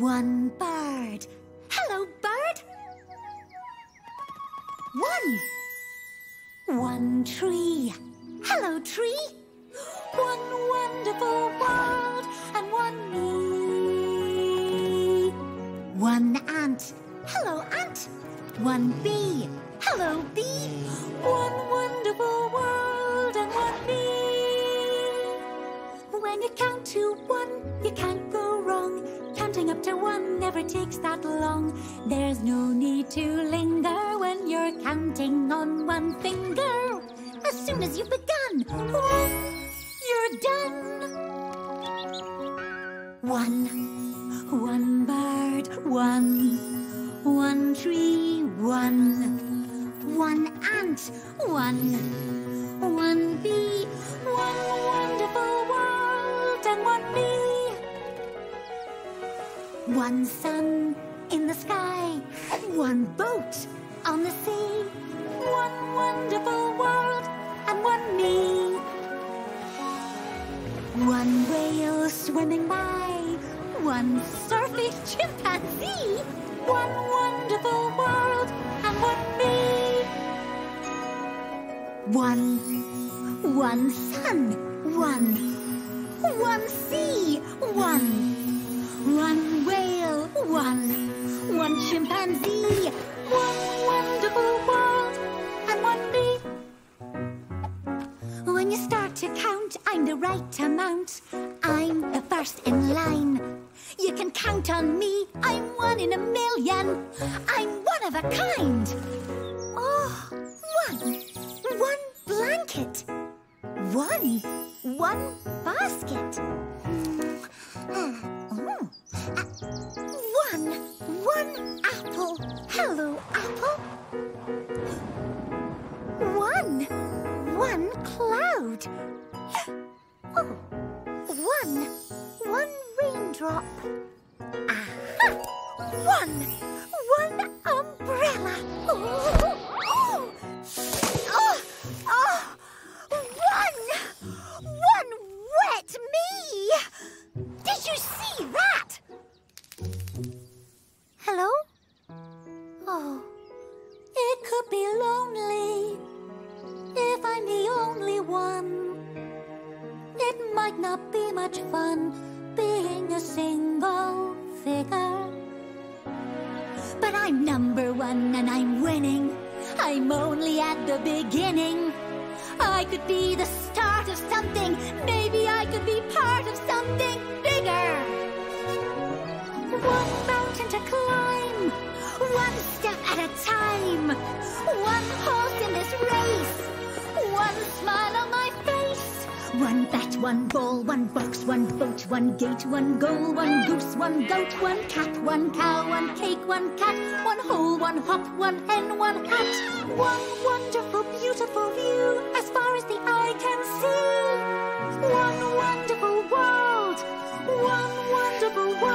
One bird. Hello, bird. One. One tree. Hello, tree. One wonderful world and one me. One ant. Hello, ant. One bee. Hello, bee. One wonderful world never takes that long. There's no need to linger when you're counting on one finger. As soon as you've begun, you're done. One, one bird, one, one tree, one, one ant, one, one bee, one wonderful world, and one me. One sun in the sky, one boat on the sea, one wonderful world, and one me. One whale swimming by, one surfing chimpanzee, one wonderful world, and one me. One, one sun, one, one sea, one, one whale, one, one chimpanzee, one wonderful world, and one me. When you start to count, I'm the right amount. I'm the first in line. You can count on me. I'm one in a million. I'm one of a kind. Oh, one. One blanket. One. One basket. Cloud. Oh, one. One raindrop. Aha! One one. It might not be much fun being a single figure. But I'm number one and I'm winning. I'm only at the beginning. I could be the start of something. Maybe I could be part of something bigger. One mountain to climb, one step at a time. One horse in this race, one smile on my face. One bat, one ball, one box, one boat, one gate, one goal, one goose, one goat, one cat, one cow, one cake, one cat, one hole, one hop, one hen, one hat. One wonderful, beautiful view as far as the eye can see. One wonderful world. One wonderful world.